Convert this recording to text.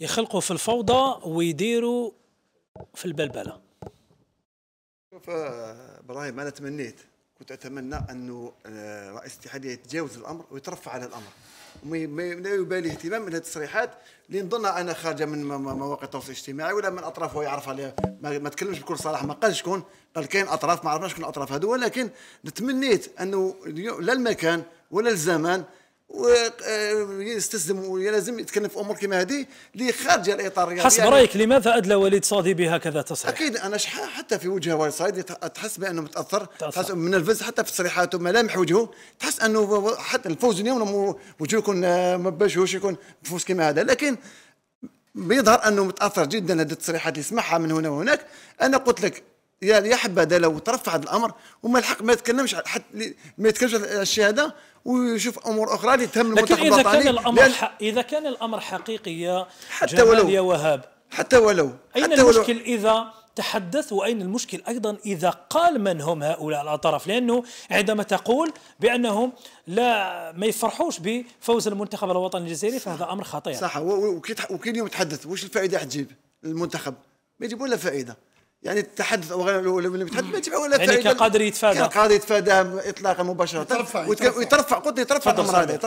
يخلقوا في الفوضى ويديروا في البلبلة. شوف آه، إبراهيم أنا تمنيت كنت أتمنى أنه آه، رئيس الاتحادية يتجاوز الأمر ويترفع على الأمر. لا يبالي اهتمام من هذه التصريحات اللي نظنها أنا خارجة من مواقع التواصل الاجتماعي ولا من أطراف هو يعرف عليها. ما, ما تكلمش بكل صراحة ما قال شكون. قال كاين أطراف ما عرفناش شكون الأطراف هذو ولكن تمنيت أنه لا المكان ولا الزمان ويستسلم ويلازم يتكلم في أمور كما هذه اللي خارجة الاطار الرياضي حسب يعني- رأيك لماذا أدلى وليد صادي بهكذا تصريح؟ أكيد أنا شح حتى في وجه والد صايد يت- تحس بأنه متأثر. تحس منرفز حتى في تصريحاته ملامح وجهه تحس أنه حتى الفوز اليوم وجهه يكون آه، ما باشوش يكون فوز كما هذا لكن بيظهر أنه متأثر جدا هذه التصريحات اللي يسمعها من هنا وهناك أنا قلت لك يا يا حبذا لو ترفع هذا الأمر وما الحق ما يتكلمش حتى ما يتكلمش على الشيء هذا ويشوف أمور أخرى اللي تهم لكن المنتخب اذا كان الأمر لأن ح... إذا كان الأمر حقيقي يا حتى ولو. يا وهاب. حتى ولو أين حتى ولو المشكل إذا تحدث وأين المشكل أيضا إذا قال من هم هؤلاء الأطراف؟ لأنه عندما تقول بأنهم لا ما يفرحوش بفوز المنتخب الوطني الجزائري فهذا أمر خطير. صح. وكي اليوم تحدث واش الفائدة حتجيب للمنتخب ما يجيب ولا فائدة. يعني التحدث أو غير ولا ولا يتحدث ما يجيب ولا يعني كان قادر يتفادى. كان قادر يتفادى اطلاقا مباشرة. ويترفع قلت يترفع الامر هذا.